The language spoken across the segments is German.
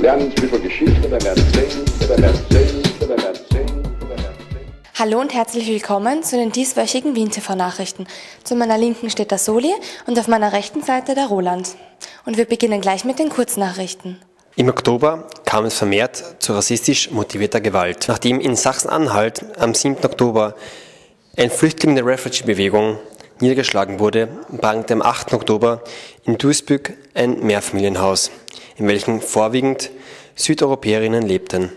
Lernen Sie über Geschichte, wir werden sehen, wir werden sehen, wir werden sehen. Hallo und herzlich willkommen zu den dieswöchigen Wien TV Nachrichten. Zu meiner linken steht der Soli und auf meiner rechten Seite der Roland. Und wir beginnen gleich mit den Kurznachrichten. Im Oktober kam es vermehrt zu rassistisch motivierter Gewalt. Nachdem in Sachsen-Anhalt am 7. Oktober ein Flüchtling der Refugee-Bewegung niedergeschlagen wurde, brannte am 8. Oktober in Duisburg ein Mehrfamilienhaus, in welchem vorwiegend Südeuropäerinnen lebten.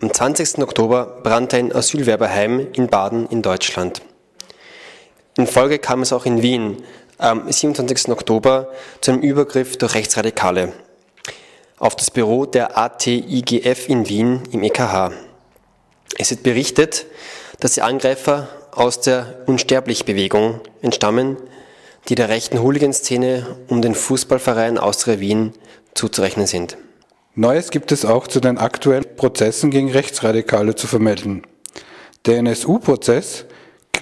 Am 20. Oktober brannte ein Asylwerberheim in Baden in Deutschland. In Folge kam es auch in Wien am 27. Oktober zu einem Übergriff durch Rechtsradikale auf das Büro der ATIGF in Wien im EKH. Es wird berichtet, dass die Angreifer aus der Unsterblich-Bewegung entstammen, die der rechten Hooligan-Szene um den Fußballverein Austria Wien zuzurechnen sind. Neues gibt es auch zu den aktuellen Prozessen gegen Rechtsradikale zu vermelden. Der NSU-Prozess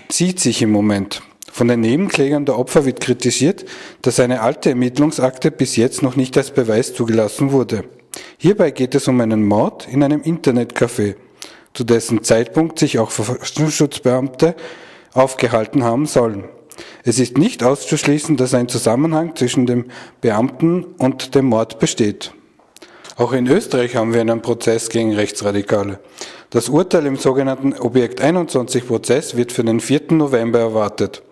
zieht sich im Moment. Von den Nebenklägern der Opfer wird kritisiert, dass eine alte Ermittlungsakte bis jetzt noch nicht als Beweis zugelassen wurde. Hierbei geht es um einen Mord in einem Internetcafé, zu dessen Zeitpunkt sich auch Verfassungsschutzbeamte aufgehalten haben sollen. Es ist nicht auszuschließen, dass ein Zusammenhang zwischen dem Beamten und dem Mord besteht. Auch in Österreich haben wir einen Prozess gegen Rechtsradikale. Das Urteil im sogenannten Objekt 21 Prozess wird für den 4. November erwartet.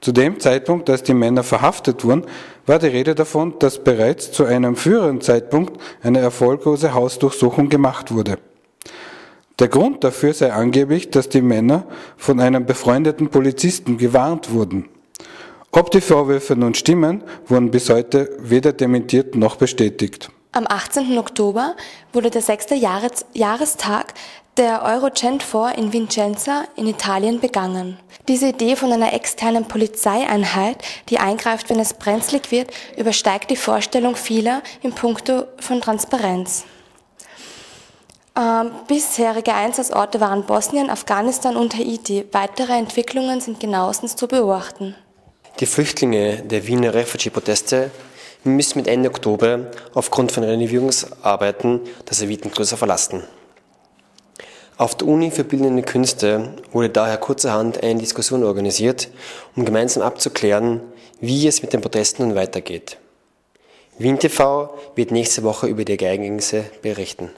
Zu dem Zeitpunkt, als die Männer verhaftet wurden, war die Rede davon, dass bereits zu einem früheren Zeitpunkt eine erfolglose Hausdurchsuchung gemacht wurde. Der Grund dafür sei angeblich, dass die Männer von einem befreundeten Polizisten gewarnt wurden. Ob die Vorwürfe nun stimmen, wurden bis heute weder dementiert noch bestätigt. Am 18. Oktober wurde der sechste Jahres Jahrestag der Eurocent-Fonds in Vicenza in Italien begangen. Diese Idee von einer externen Polizeieinheit, die eingreift, wenn es brenzlig wird, übersteigt die Vorstellung vieler in puncto von Transparenz. Ähm, bisherige Einsatzorte waren Bosnien, Afghanistan und Haiti. Weitere Entwicklungen sind genauestens zu beobachten. Die Flüchtlinge der Wiener Refugee-Proteste müssen mit Ende Oktober aufgrund von Renovierungsarbeiten das Evitenkloster verlassen. Auf der Uni für Bildende Künste wurde daher kurzerhand eine Diskussion organisiert, um gemeinsam abzuklären, wie es mit den Protesten nun weitergeht. Wien TV wird nächste Woche über die Ereignisse berichten.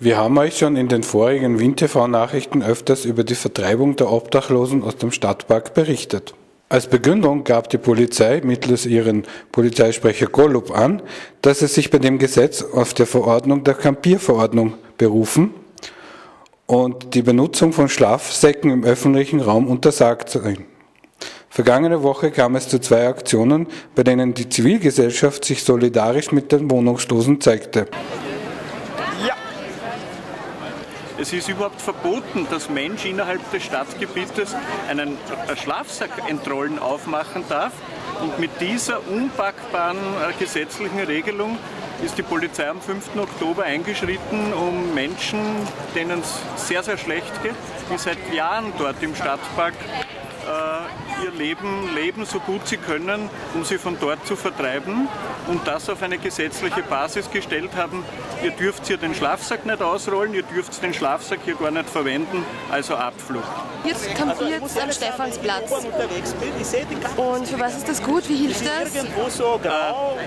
Wir haben euch schon in den vorigen WinTV-Nachrichten öfters über die Vertreibung der Obdachlosen aus dem Stadtpark berichtet. Als Begründung gab die Polizei mittels ihren Polizeisprecher Golub an, dass es sich bei dem Gesetz auf der Verordnung der Kampierverordnung berufen und die Benutzung von Schlafsäcken im öffentlichen Raum untersagt sei. Vergangene Woche kam es zu zwei Aktionen, bei denen die Zivilgesellschaft sich solidarisch mit den Wohnungslosen zeigte. Es ist überhaupt verboten, dass Mensch innerhalb des Stadtgebietes einen Schlafsackentrollen aufmachen darf. Und mit dieser unpackbaren äh, gesetzlichen Regelung ist die Polizei am 5. Oktober eingeschritten, um Menschen, denen es sehr, sehr schlecht geht, die seit Jahren dort im Stadtpark äh, ihr Leben leben, so gut sie können, um sie von dort zu vertreiben und das auf eine gesetzliche Basis gestellt haben. Ihr dürft hier den Schlafsack nicht ausrollen, ihr dürft den Schlafsack hier gar nicht verwenden, also Abflucht. Jetzt kampiert am Stephansplatz. Und für was ist das gut? Wie hilft das? Äh,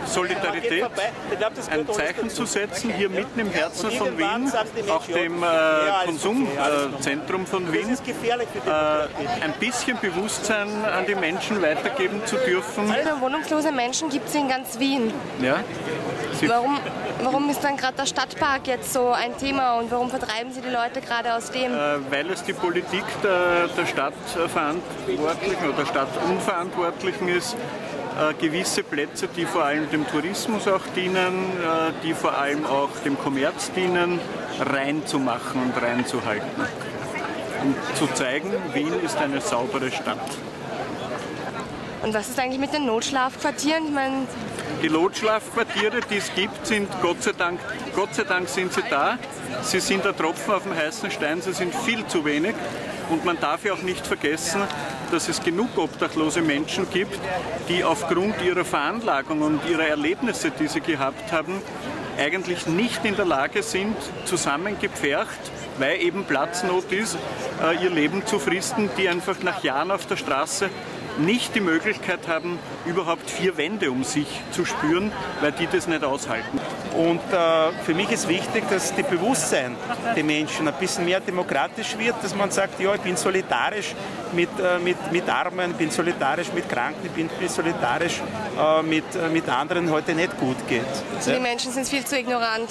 Solidarität, ein Zeichen zu setzen, hier mitten im Herzen von Wien, auch dem äh, Konsumzentrum von Wien, äh, ein bisschen Bewusstsein an die Menschen weitergeben zu dürfen. Wohnungslose Menschen gibt es in ganz Wien. Ja. Sie Warum, warum ist dann gerade der Stadtpark jetzt so ein Thema und warum vertreiben Sie die Leute gerade aus dem? Äh, weil es die Politik der, der Stadtverantwortlichen oder Stadtunverantwortlichen ist, äh, gewisse Plätze, die vor allem dem Tourismus auch dienen, äh, die vor allem auch dem Kommerz dienen, reinzumachen und reinzuhalten. Um zu zeigen, Wien ist eine saubere Stadt. Und was ist eigentlich mit den Notschlafquartieren? Ich meine, Die Notschlafquartiere, die es gibt, sind Gott sei Dank, Gott sei Dank sind sie da. Sie sind der Tropfen auf dem heißen Stein, sie sind viel zu wenig. Und man darf ja auch nicht vergessen, dass es genug obdachlose Menschen gibt, die aufgrund ihrer Veranlagung und ihrer Erlebnisse, die sie gehabt haben, eigentlich nicht in der Lage sind, zusammengepfercht, weil eben Platznot ist, äh, ihr Leben zu fristen, die einfach nach Jahren auf der Straße nicht die Möglichkeit haben, überhaupt vier Wände um sich zu spüren, weil die das nicht aushalten. Und äh, für mich ist wichtig, dass das Bewusstsein der Menschen ein bisschen mehr demokratisch wird, dass man sagt, ja, ich bin solidarisch mit, äh, mit, mit Armen, bin solidarisch mit Kranken, ich bin, bin solidarisch äh, mit, äh, mit anderen heute nicht gut geht. Also die Menschen sind viel zu ignorant.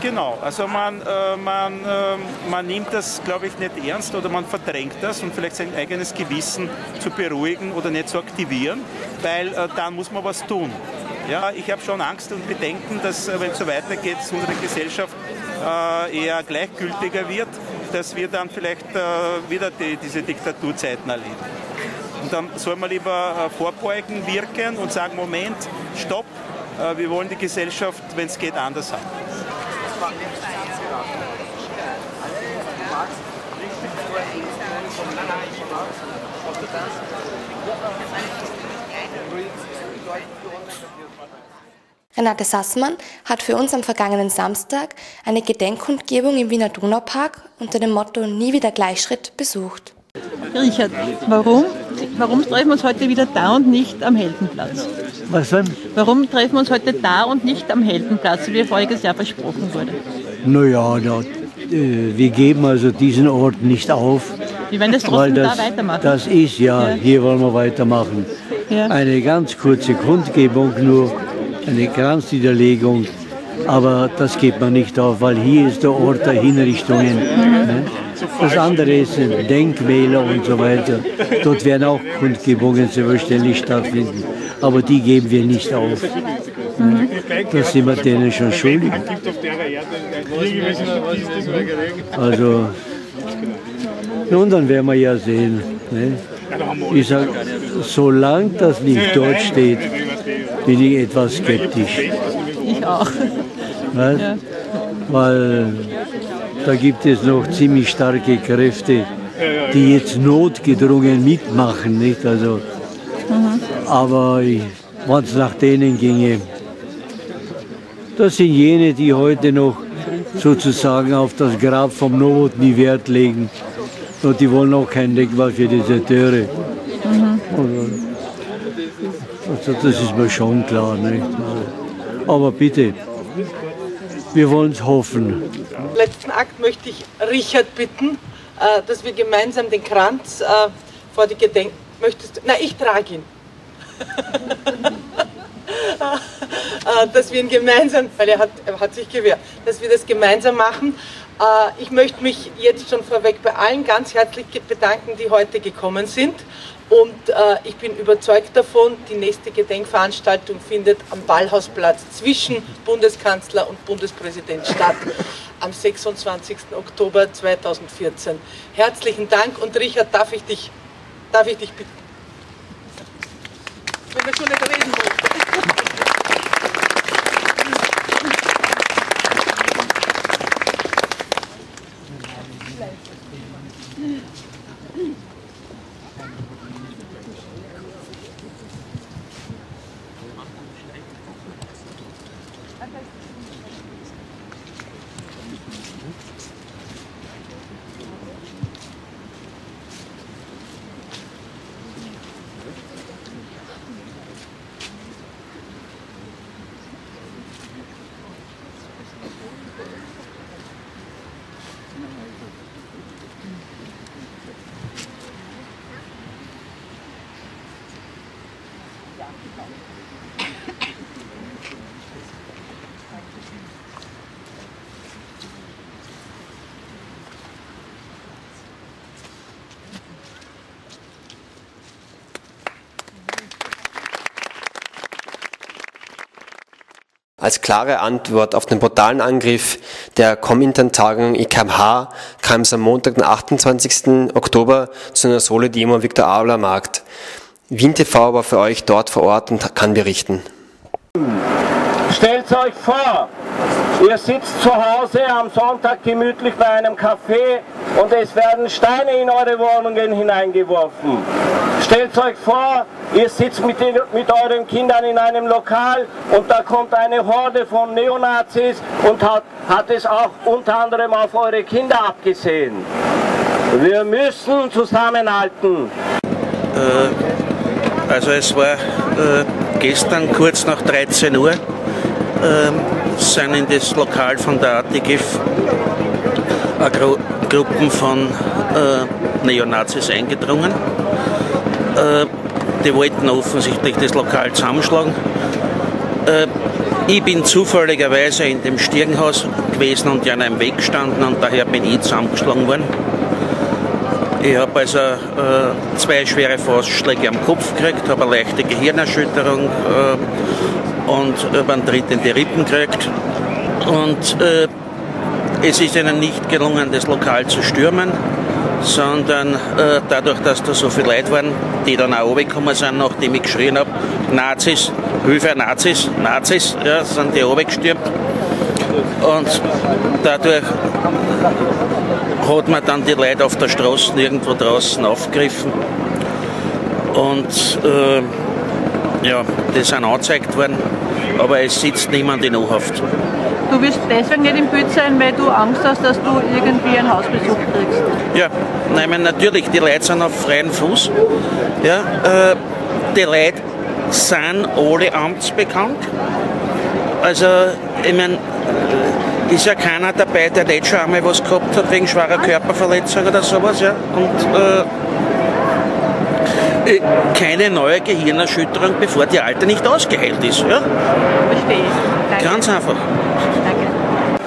Genau, also man, man, ähm, man nimmt das, glaube ich, nicht ernst oder man verdrängt das und vielleicht sein eigenes Gewissen zu beruhigen oder nicht zu aktivieren, weil dann muss man was tun. Ja, ich habe schon Angst und Bedenken, dass, wenn es so weitergeht, unsere Gesellschaft eher gleichgültiger wird, dass wir dann vielleicht äh, wieder die, diese Diktaturzeiten erleben. Und dann soll man lieber äh, vorbeugen, wirken und sagen, Moment, stopp, äh, wir wollen die Gesellschaft, wenn es geht, anders haben. Renate Sassmann hat für uns am vergangenen Samstag eine Gedenkkundgebung im Wiener Donaupark unter dem Motto Nie wieder Gleichschritt besucht. Richard, warum? Warum treffen wir uns heute wieder da und nicht am Heldenplatz? Was denn? Warum treffen wir uns heute da und nicht am Heldenplatz, wie voriges Jahr versprochen wurde? Naja, na, äh, wir geben also diesen Ort nicht auf. Wir werden das trotzdem das, da weitermachen. das ist ja, Ja. hier wollen wir weitermachen. Ja. Eine ganz kurze Kundgebung nur, eine Kranzniederlegung, aber das gibt man nicht auf, weil hier ist der Ort der Hinrichtungen. Ne? Das andere sind Denkmäler und so weiter. Dort werden auch Kundgebungen selbstverständlich stattfinden, aber die geben wir nicht auf. Ne? Das sind wir denen schon schuldig. Also, nun, dann werden wir ja sehen. Ne? Ich sage, solange das nicht dort steht, bin ich etwas skeptisch. Ich auch. Weil, weil da gibt es noch ziemlich starke Kräfte, die jetzt notgedrungen mitmachen. Nicht? Also, Aber wenn es nach denen ginge, das sind jene, die heute noch sozusagen auf das Grab vom Nowotny Wert legen. Und die wollen auch kein Denkmal für Deserteure. Also, also das ist mir schon klar. Nicht? Aber bitte, wir wollen es hoffen. Im letzten Akt möchte ich Richard bitten, äh, dass wir gemeinsam den Kranz äh, vor die Gedenk... Möchtest du? Nein, ich trage ihn. Äh, dass wir ihn gemeinsam, weil er hat, er hat sich gewehrt, dass wir das gemeinsam machen. Äh, Ich möchte mich jetzt schon vorweg bei allen ganz herzlich bedanken, die heute gekommen sind. Und äh, ich bin überzeugt davon, die nächste Gedenkveranstaltung findet am Ballhausplatz zwischen Bundeskanzler und Bundespräsident statt am 26. Oktober 2014. Herzlichen Dank und Richard, darf ich dich, darf ich dich bitten? Wenn du schon nicht reden willst. Als klare Antwort auf den brutalen Angriff der Komintern-Tagung IKMH kam es am Montag, den 28. Oktober, zu einer Solo-Demo am Viktor-Abler-Markt. Wien TV war für euch dort vor Ort und kann berichten. Stellt euch vor, ihr sitzt zu Hause am Sonntag gemütlich bei einem Café und es werden Steine in eure Wohnungen hineingeworfen. Stellt euch vor, ihr sitzt mit, den, mit euren Kindern in einem Lokal und da kommt eine Horde von Neonazis und hat, hat es auch unter anderem auf eure Kinder abgesehen. Wir müssen zusammenhalten. Äh, also es war äh, gestern kurz nach 13 Uhr, äh, sind in das Lokal von der ATGIF Gru Gruppen von äh, Neonazis eingedrungen. Äh, die wollten offensichtlich das Lokal zusammenschlagen. Äh, ich bin zufälligerweise in dem Stirnhaus gewesen und ja an einem Weg gestanden und daher bin ich zusammengeschlagen worden. Ich habe also äh, zwei schwere Faustschläge am Kopf gekriegt, habe eine leichte Gehirnerschütterung und habe einen Tritt in die Rippen gekriegt. Und es ist ihnen nicht gelungen, das Lokal zu stürmen, sondern äh, dadurch, dass da so viele Leute waren, die dann auch runtergekommen sind, nachdem ich geschrien habe, Nazis, Hilfe, Nazis, Nazis, ja, sind die runtergestürmt. Und dadurch hat man dann die Leute auf der Straße irgendwo draußen aufgegriffen. Und äh, ja, die sind angezeigt worden, aber es sitzt niemand in U-Haft. Du wirst deswegen nicht im Bild sein, weil du Angst hast, dass du irgendwie einen Hausbesuch kriegst. Ja, nein, meine, natürlich, die Leute sind auf freiem Fuß. Ja, äh, die Leute sind alle amtsbekannt. Also, ich meine, ist ja keiner dabei, der nicht schon einmal was gehabt hat wegen schwerer Körperverletzung oder sowas. Ja? Und äh, äh, keine neue Gehirnerschütterung, bevor die alte nicht ausgeheilt ist. Ja? Verstehe. Danke. Ganz einfach.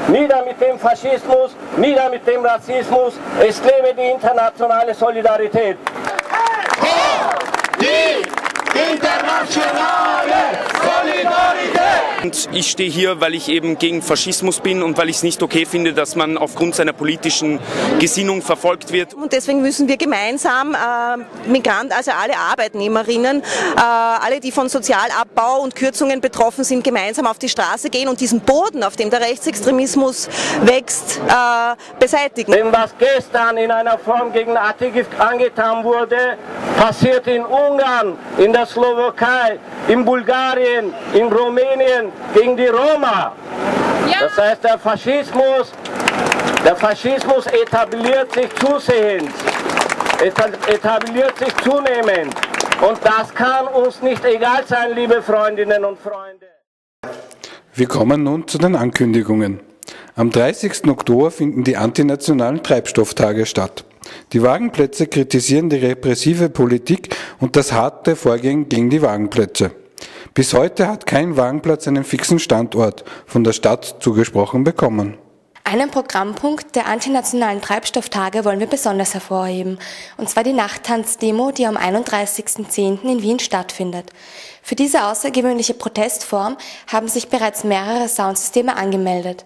Nieder mit dem Faschismus, nieder mit dem Rassismus. Es lebe die internationale Solidarität. Die internationale Solidarität! Und ich stehe hier, weil ich eben gegen Faschismus bin und weil ich es nicht okay finde, dass man aufgrund seiner politischen Gesinnung verfolgt wird. Und deswegen müssen wir gemeinsam äh, Migranten, also alle Arbeitnehmerinnen, äh, alle, die von Sozialabbau und Kürzungen betroffen sind, gemeinsam auf die Straße gehen und diesen Boden, auf dem der Rechtsextremismus wächst, äh, beseitigen. Denn was gestern in einer Form gegen ATGIF angetan wurde, passiert in Ungarn, in der Slowakei, in Bulgarien, in Rumänien gegen die Roma. Das heißt, der Faschismus, der Faschismus etabliert sich zusehends, etabliert sich zunehmend. Und das kann uns nicht egal sein, liebe Freundinnen und Freunde. Wir kommen nun zu den Ankündigungen. Am 30. Oktober finden die antinationalen Treibstofftage statt. Die Wagenplätze kritisieren die repressive Politik und das harte Vorgehen gegen die Wagenplätze. Bis heute hat kein Wagenplatz einen fixen Standort von der Stadt zugesprochen bekommen. Einen Programmpunkt der antinationalen Treibstofftage wollen wir besonders hervorheben, und zwar die Nachttanzdemo, die am 31.10. in Wien stattfindet. Für diese außergewöhnliche Protestform haben sich bereits mehrere Soundsysteme angemeldet.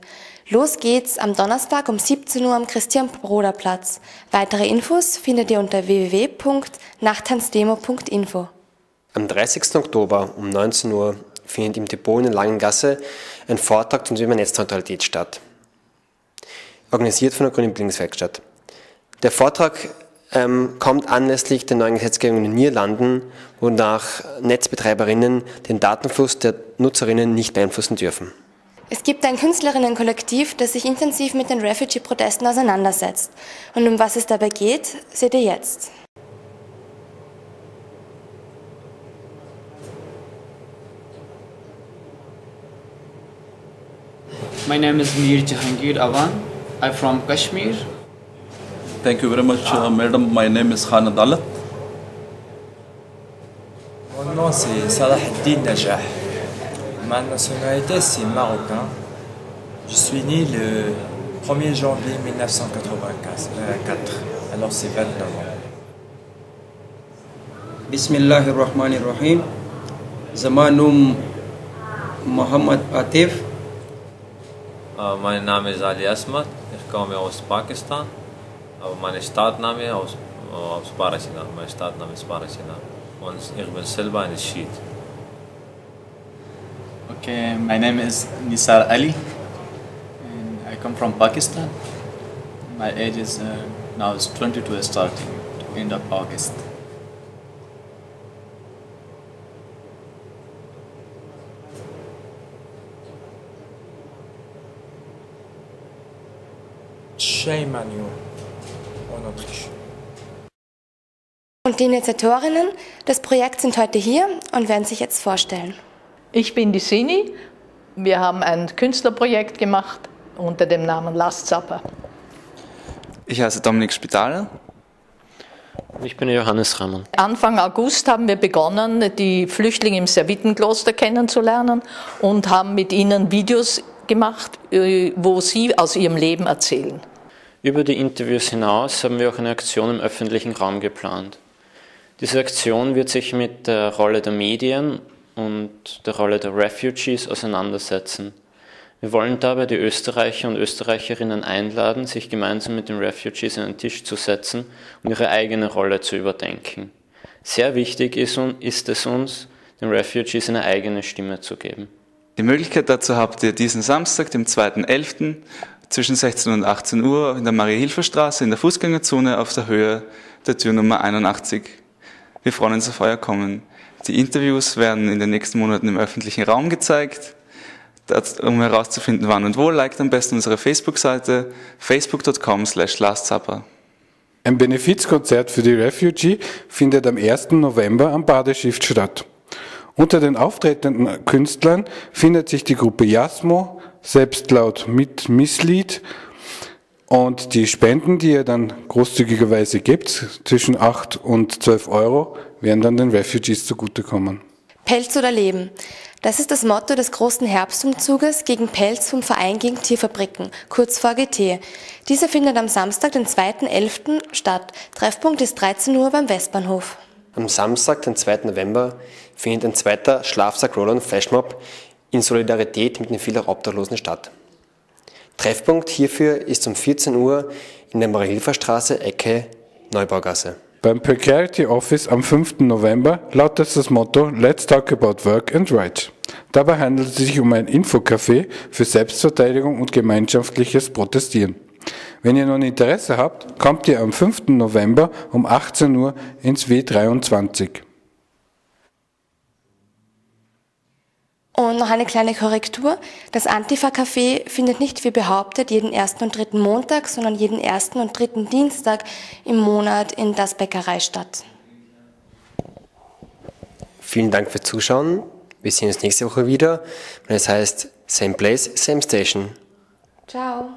Los geht's am Donnerstag um 17 Uhr am Christian-Broder-Platz. Weitere Infos findet ihr unter www.nachttanzdemo.info. Am 30. Oktober um 19 Uhr findet im Depot in der Langengasse ein Vortrag zum Thema Netzneutralität statt. Organisiert von der Grünen Bildungswerkstatt. Der Vortrag ähm, kommt anlässlich der neuen Gesetzgebung in den Niederlanden, wonach Netzbetreiberinnen den Datenfluss der Nutzerinnen nicht beeinflussen dürfen. Es gibt ein Künstlerinnenkollektiv, das sich intensiv mit den Refugee-Protesten auseinandersetzt. Und um was es dabei geht, seht ihr jetzt. My name is Mir Jahangir Awan. I'm from Kashmir. Thank you very much, uh, madam. My name is Khan Adalat. Mon nom c'est Salah Eddin Najah. Ma nationalité c'est marocain. Je suis né le 1er janvier 1984. Alors c'est 29 ans. Bismillahirrahmanirrahim. Zamanum Muhammad Atif. Uh, mein Name ist Ali Asmat, ich komme aus Pakistan, aber mein Startname aus, aus Parasina. Mein Startname ist Parasina und ich bin selber ein Schied. Okay, my name is Nisar Ali and I come from Pakistan. My age is uh, now is 22 starting to end of August. Shame on you en Autriche. Und die Initiatorinnen des Projekts sind heute hier und werden sich jetzt vorstellen. Ich bin die Sini. Wir haben ein Künstlerprojekt gemacht unter dem Namen Last Supper. Ich heiße Dominik Spitaler. Ich bin Johannes Ramon. Anfang August haben wir begonnen, die Flüchtlinge im Servitenkloster kennenzulernen und haben mit ihnen Videos gemacht, äh, wo sie aus ihrem Leben erzählen. Über die Interviews hinaus haben wir auch eine Aktion im öffentlichen Raum geplant. Diese Aktion wird sich mit der Rolle der Medien und der Rolle der Refugees auseinandersetzen. Wir wollen dabei die Österreicher und Österreicherinnen einladen, sich gemeinsam mit den Refugees an den Tisch zu setzen und ihre eigene Rolle zu überdenken. Sehr wichtig ist, ist es uns, den Refugees eine eigene Stimme zu geben. Die Möglichkeit dazu habt ihr diesen Samstag, dem 2.11. zwischen 16 und 18 Uhr in der Marie-Hilfer-Straße in der Fußgängerzone auf der Höhe der Tür Nummer 81. Wir freuen uns auf euer Kommen. Die Interviews werden in den nächsten Monaten im öffentlichen Raum gezeigt. Um herauszufinden, wann und wo, liked am besten unsere Facebook-Seite facebook.com slash lastsupper. Ein Benefizkonzert für die Refugee findet am 1. November am Badeschiff statt. Unter den auftretenden Künstlern findet sich die Gruppe Jasmo, selbst laut mit Misslied und die Spenden, die ihr dann großzügigerweise gibt, zwischen 8 und 12 Euro, werden dann den Refugees zugutekommen. Pelz oder Leben. Das ist das Motto des großen Herbstumzuges gegen Pelz vom Verein gegen Tierfabriken, kurz VGT. Dieser findet am Samstag, den 2.11. statt. Treffpunkt ist 13 Uhr beim Westbahnhof. Am Samstag, den 2. November, findet ein zweiter Schlafsack-Roll- Flashmob in Solidarität mit den vielen Obdachlosen statt. Treffpunkt hierfür ist um 14 Uhr in der Marie-Hilfer-Straße, Ecke Neubaugasse. Beim Precarity Office am 5. November lautet das Motto Let's Talk About Work and Rights. Dabei handelt es sich um ein Infocafé für Selbstverteidigung und gemeinschaftliches Protestieren. Wenn ihr nun Interesse habt, kommt ihr am 5. November um 18 Uhr ins W23. Und noch eine kleine Korrektur. Das Antifa-Café findet nicht wie behauptet jeden ersten und dritten Montag, sondern jeden ersten und dritten Dienstag im Monat in das Bäckerei statt. Vielen Dank fürs Zuschauen. Wir sehen uns nächste Woche wieder, wenn es heißt Same Place, Same Station. Ciao.